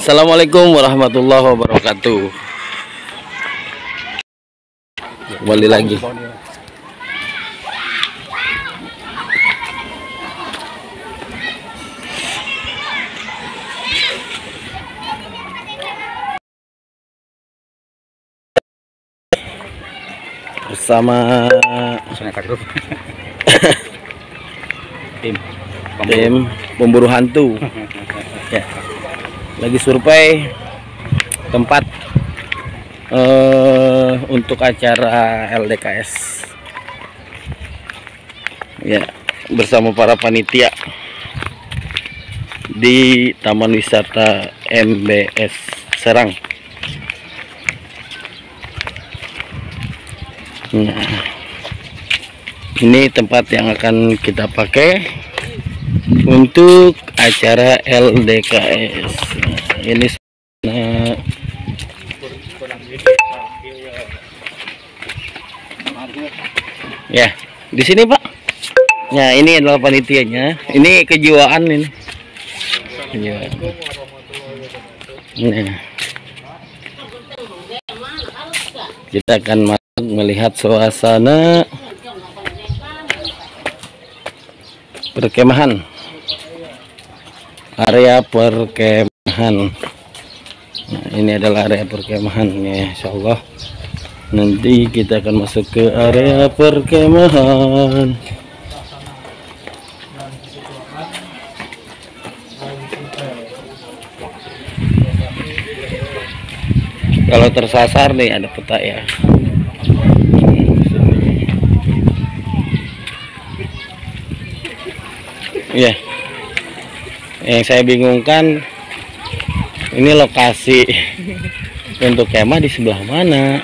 Assalamualaikum warahmatullahi wabarakatuh. Kembali lagi. Bersama tim tim pemburu hantu. Ya. Lagi survei tempat eh, untuk acara LDKS. Ya, bersama para panitia di Taman Wisata MBS Serang. Nah, ini tempat yang akan kita pakai untuk acara LDKS. Nah, ini nah, ya di sini Pak. Ya ini adalah panitianya. Ini kejiwaan ini. Kejiwaan. Nah. Kita akan masuk melihat suasana perkemahan area perkemahan nah, ini adalah area perkemahan ya Insya Allah nanti kita akan masuk ke area perkemahan. Kalau tersasar nih ada peta ya. Iya. Yang saya bingungkan ini lokasi untuk kemah di sebelah mana?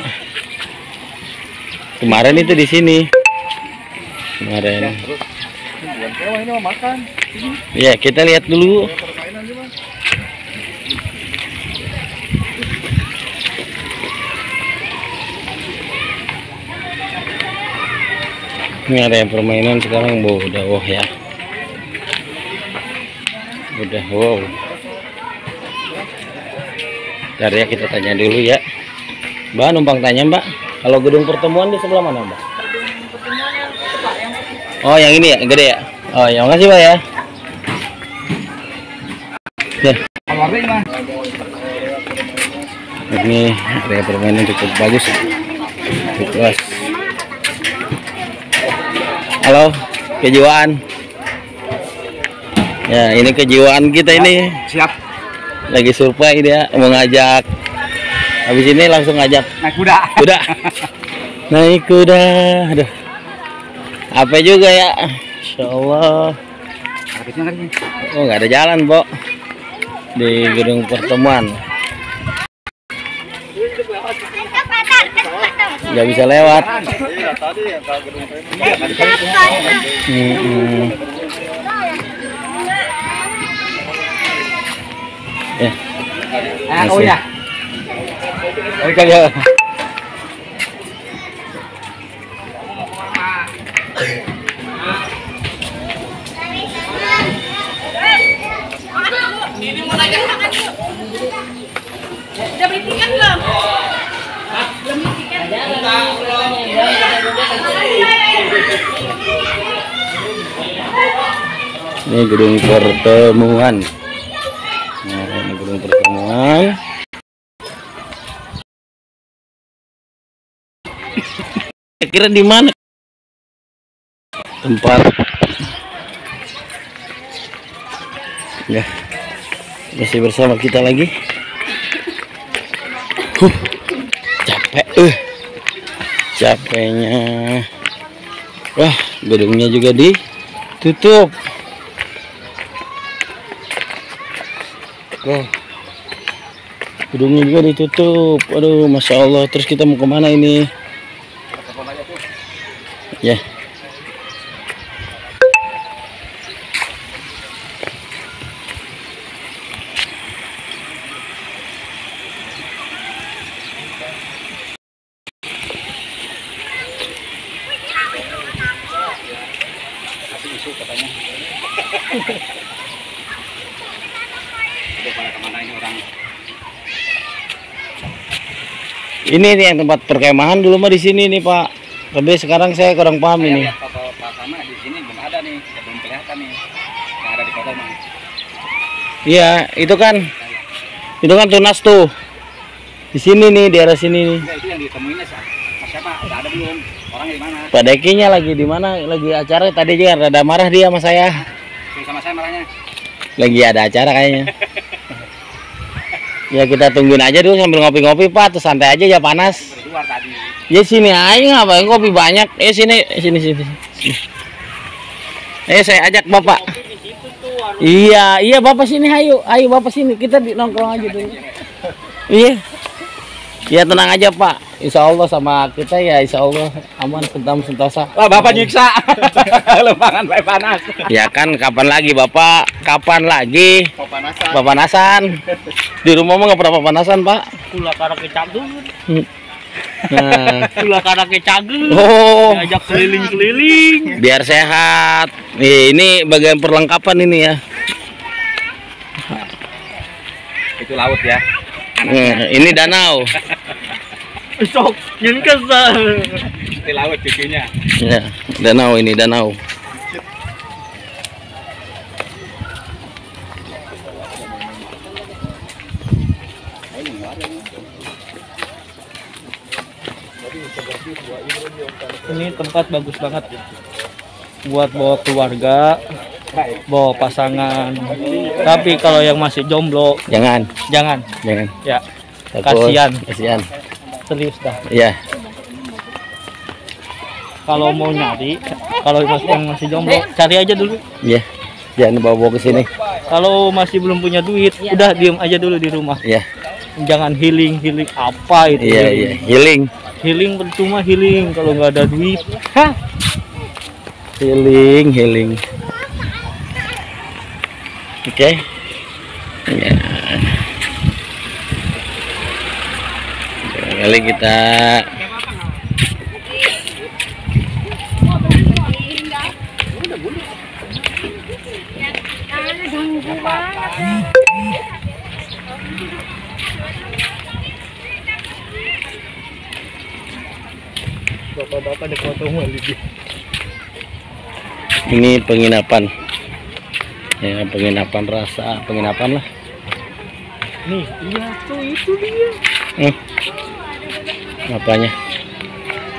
Kemarin itu di sini. Kemarin. Ya, kita lihat dulu. Ini area permainan sekarang udah wah ya udah wow Ntar ya kita tanya dulu ya. Mbak numpang tanya Mbak. Kalau gedung pertemuan di sebelah mana Mbak? Oh yang ini ya gede ya? Oh ya makasih Mbak ya. Ya. Ini area permainan cukup bagus. Luas. Halo kejiwaan. Ya, ini kejiwaan kita ini. siap Lagi survei dia mau ngajak. Habis ini langsung ngajak naik kuda kuda. Naik kuda. Aduh. Apa juga ya? Insya Allah. habisnya lagi Oh, nggak ada jalan, Bo. Di gedung pertemuan. Nggak bisa lewat. Hmm, ah ya Oke kali ya Udah beli tiket belum? Belum beli tiket. Ini gedung pertemuan. Pertemuan. Kira di mana tempat? Ya, masih bersama kita lagi. Huh, capek, eh, capeknya. Wah, gedungnya juga ditutup. Wah. Gedungnya juga ditutup. Aduh, masya Allah. Terus kita mau ke mana ini? Ya. Itu pada ke mana ini orang Ini nih yang tempat perkemahan dulu mah di sini nih Pak. Tapi sekarang saya kurang paham Saya ini. lihat foto Pak Sama di sini belum ada nih, belum kelihatan nih. Yang ada di foto mah. Iya, itu kan itu kan tunas tuh. Di sini nih, daerah sini nih. Enggak, itu yang ditemuinnya siapa? Mas siapa? Udah ada belum? Orangnya di mana? Pak Dekinya lagi di mana? Lagi acara tadi juga rada marah dia sama saya. Sama saya marahnya. Lagi ada acara kayaknya. Ya kita tungguin aja dulu sambil ngopi-ngopi Pak, terus santai aja ya panas. Tadi. Ya sini aja ngapain kopi banyak. Eh sini, sini sini. sini. Eh saya ajak Bapak. Iya, iya Bapak sini ayo. Ayo Bapak sini. Kita di nongkrong aja dulu. Iya. Ya tenang aja Pak. Insya Allah sama kita ya Insya Allah aman sentam sentosa. Wah, Bapak nyiksa. Lembangan baik panas. Ya kan kapan lagi Bapak? Kapan lagi? Panasan. Papanasan. Di rumah mah nggak pernah papanasan Pak. Kula karake cager, Nah. kula karake cager. Oh. Diajak keliling-keliling. biar sehat. Nih, ini bagian perlengkapan ini ya. Itu laut ya. Nah, ini danau. Sok, yang kesal. Itu laut cucunya. Ya, danau ini danau. Ini tempat bagus banget buat bawa keluarga, bawa pasangan. Tapi kalau yang masih jomblo, Jangan, jangan. jangan. Ya. Kasihan. Kasihan. Serius dah. Ya, Kalau mau nyari, kalau mas- yang masih jomblo, cari aja dulu. ya. Jangan bawa-bawa ke sini. Kalau masih belum punya duit, udah diem aja dulu di rumah. Ya, Jangan healing, healing apa itu? iya, iya. Healing, Healing percuma healing kalau nggak ada duit. Hah? healing, healing. Oke. Ya. Kali kita Bapak-bapak lagi. ini penginapan. Ya, penginapan rasa, penginapan lah. Nih, iya tuh itu dia. Hmm. Apanya?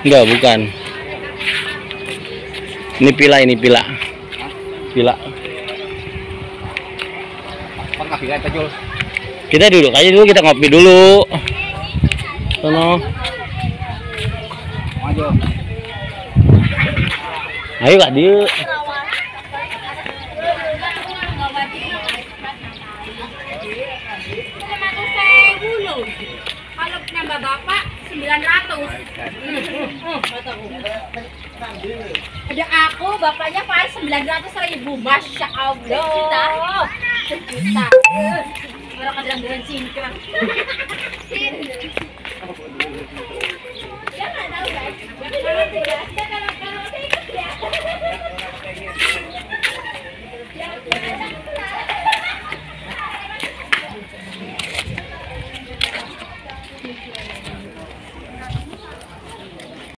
Enggak, bukan. Ini pila, ini pila. Pila. Kita Jul. Kita duduk aja dulu, kita ngopi dulu. Sono. Maju. Ayo Kak dia. Kalau nambah bapak 900. Ada aku, bapaknya pas 900 ribu. Masya Allah. Sejuta. Orang kadang bulan